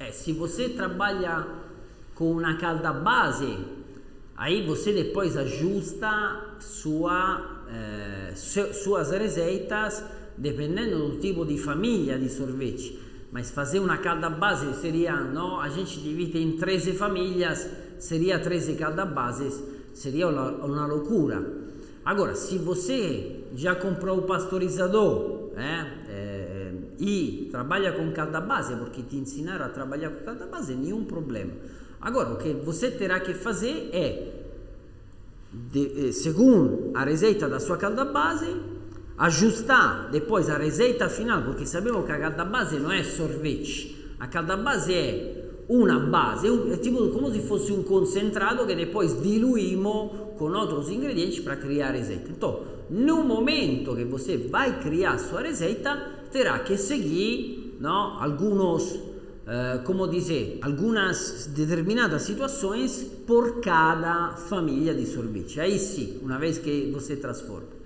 É, se você trabalha com uma calda base, aí você depois ajusta sua, eh, suas receitas dependendo do tipo de família de sorvete. Mas fazer uma calda base seria, não, a gente divide em 13 famílias, seria 13 calda bases, seria uma, uma loucura. Agora, se você já comprou o pasteurizador, eh, eh, e trabalha com calda base, porque te ensinaram a trabalhar com calda base, nenhum problema. Agora, o que você terá que fazer é, de, eh, segundo a receita da sua calda base, ajustar depois a receita final, porque sabemos que a calda base não é sorvete, a calda base é uma base, é tipo como se fosse um concentrado que depois diluímos com outros ingredientes para criar a receita. Então, no momento que você vai criar a sua receita, terá que seguir não, alguns uh, como dizer, algumas determinadas situações por cada família de sorvete. Aí sim, uma vez que você transforma.